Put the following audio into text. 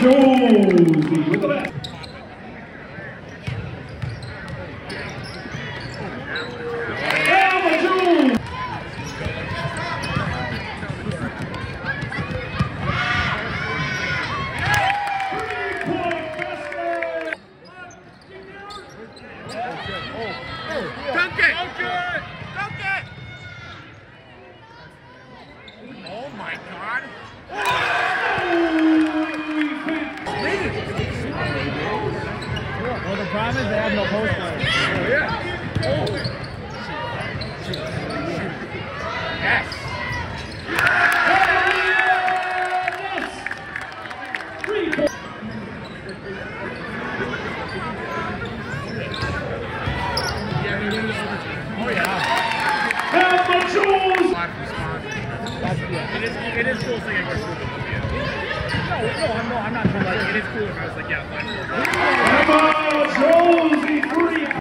Josie with the bat. Oh my god. Problem is they have no post players. Yes. Oh yeah. That's, yeah. It is, cool go No, no, I'm, no, I'm not Like, it is cool if I was like, yeah, fine.